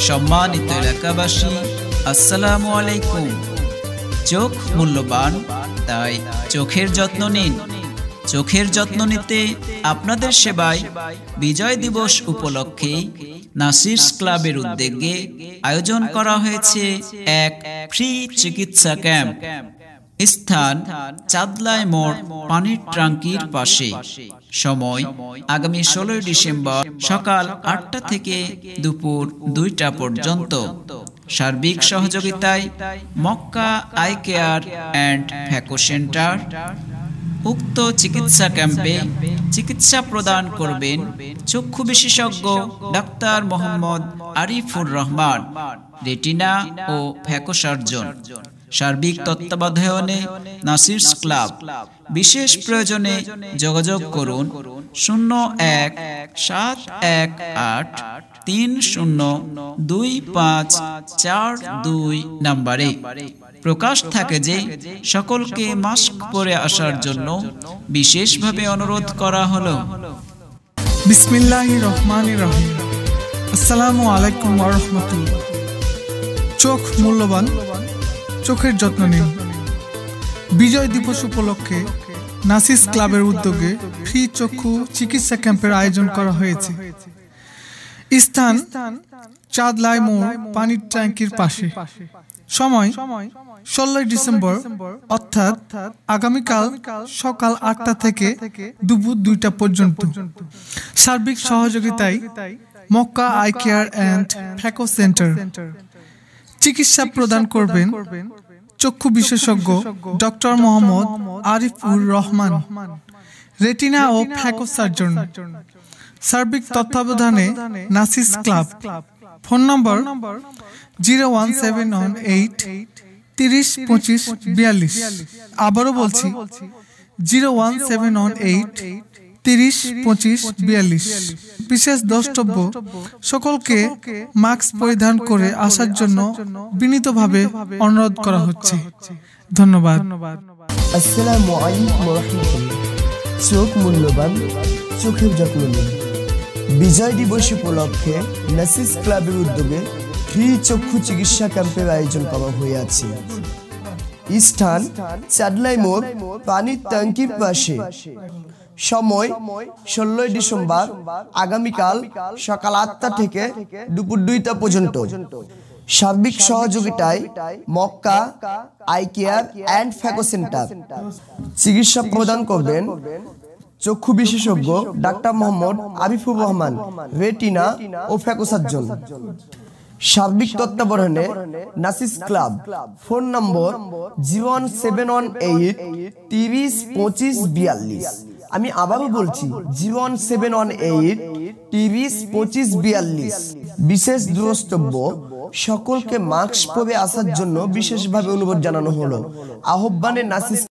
সম্মানিত এলাকাবাসী, আসসালামু আলাইকুম। চোখ মূল্যবান, তাই চোখের যত্ন নিন। চোখের যত্ন নিতে আপনাদের সেবায় বিজয় দিবস উপলক্ষে নাসিরস ক্লাবের উদ্যোগে আয়োজন করা হয়েছে এক ফ্রি চিকিৎসা ক্যাম্প। স্থান চাঁদলায় মোড় পানির ট্রাঙ্কির পাশে। সময় আগামী ষোলোই ডিসেম্বর সকাল আটটা থেকে দুপুর দুইটা পর্যন্ত। সার্বিক সহযোগিতায় Mecca eye care and phaco centre. উক্ত চিকিৎসা ক্যাম্পে চিকিৎসা প্রদান করবেন চক্ষু বিশেষজ্ঞ ডাক্তার মোহাম্মদ আরিফুর রহমান, রেটিনা ও ফ্যাকো সার্জন। সার্বিক তত্ত্বাবধায়নে নাসিরস ক্লাব বিশেষ প্রয়োজনে যোগাযোগ করুন শূন্য এক সাত এক আট তিন শূন্য দুই পাঁচ চার দুই নাম্বারে। প্রকাশ থাকে যে সকলকে মাস্ক পরে আসার জন্য বিশেষভাবে অনুরোধ করা হলো। বিসমিল্লাহ রহমান রহিম আসসালামু আলাইকুম চোখ মূল্যবান চোখের যত্ন নিন। বিজয় দিবস উপলক্ষে নাসিস ক্লাবের উদ্যোগে ফ্রি চক্ষু চিকিৎসা ক্যাম্পের আয়োজন করা হয়েছে। স্থান চাঁদলাই মোড় পানির ট্যাঙ্কির পাশে। সময় ষোলোই ডিসেম্বর, অর্থাৎ আগামীকাল সকাল আটটা থেকে দুপুর দুইটা পর্যন্ত। সার্বিক সহযোগিতায় Mecca eye care and phaco centre. চিকিৎসা প্রদান করবেন চক্ষু বিশেষজ্ঞ ডক্টর মোহাম্মদ আরিফুর রহমান। রেটিনা ও ফ্যাকো সার্জন সার্বিক তত্ত্বাবধানে নাসিস club. Phone number zero one seven one eight তিরিশ পঁচিশ বিয়াল্লিশ। আবারও বলছি zero one seven one eight তিরিশ পঁচিশ বিয়াল্লিশ। বিশেষ দ্রষ্টব্য সকলকে মাস্ক পরিধান করে আসার জন্য বিনীতভাবে অনুরোধ করা হচ্ছে। ধন্যবাদ। আসসালামু আলাইকুম রহমতুল্লাহ। চোখ মূল্যবান চোখের যত্ন নিন। বিজয় দিবস উপলক্ষে নাসিস ক্লাবের উদ্যোগে ফ্রি চক্ষু চিকিৎসা ক্যাম্পের আয়োজন করা হয়ে আছে। স্থান চাদলাই মোড় পানির ট্যাঙ্কির পাশে। সময় ষোলোই ডিসেম্বর, আগামীকাল সকাল আটটা থেকে দুপুর দুইটা পর্যন্ত। সার্বিক সহযোগিতায় Mecca, eye care and phaco centre. চিকিৎসা প্রদান করবেন চক্ষু বিশেষজ্ঞ ডাক্তার মোহাম্মদ আরিফুর রহমান, রেটিনা ও ফ্যাকো সার্জন সার্বিক তত্ত্বাবধানে নাসিস club phone number zero one seven one eight তিরিশ পঁচিশ বিয়াল্লিশ। আমি আবারও বলছি জিওয়ান সেভেন ওয়ান এইট তিরিশ পঁচিশ বিয়াল্লিশ। বিশেষ দ্রষ্টব্য সকলকে মাস্ক পরে আসার জন্য বিশেষভাবে অনুরোধ জানানো হলো। আহ্বানে নাসিস